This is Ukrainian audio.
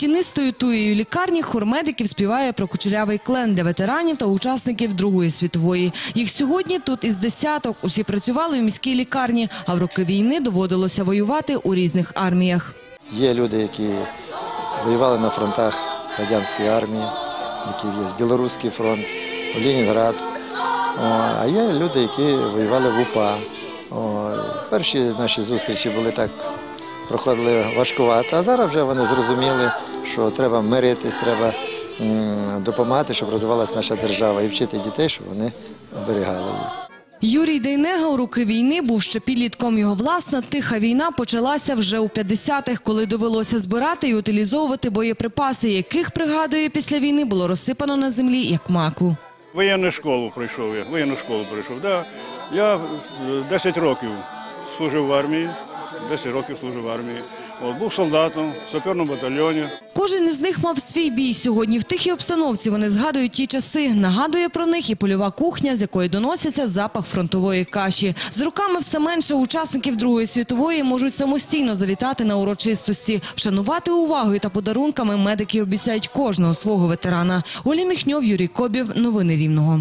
тінистою туєю лікарні хор медиків співає про кучерявий клен для ветеранів та учасників Другої світової. Їх сьогодні тут із десяток. Усі працювали в міській лікарні, а в роки війни доводилося воювати у різних арміях. Є люди, які воювали на фронтах радянської армії, які є Білоруський фронт, Ленінград. О, А є люди, які воювали в УПА. Перші наші зустрічі були так, проходили важкувато, а зараз вже вони зрозуміли, що треба миритись, треба допомагати, щоб розвивалася наша держава і вчити дітей, щоб вони оберігали її. Юрій Дейнега у роки війни був ще підлітком. Його власна тиха війна почалася вже у 50-х, коли довелося збирати і утилізовувати боєприпаси, яких, пригадує, після війни було розсипано на землі як маку. Воєнну школу пройшов я. Воєнну школу пройшов. Да. Я е, 10 років служив в армії. 10 років служив в армії. Був солдатом в саперному батальйоні. Кожен із них мав свій бій. Сьогодні в тихій обстановці вони згадують ті часи. Нагадує про них і польова кухня, з якої доноситься запах фронтової каші. З руками все менше учасників Другої світової можуть самостійно завітати на урочистості, вшанувати увагою та подарунками. Медики обіцяють кожного свого ветерана. Олі Міхньов, Юрій Кобів, новини Рівного.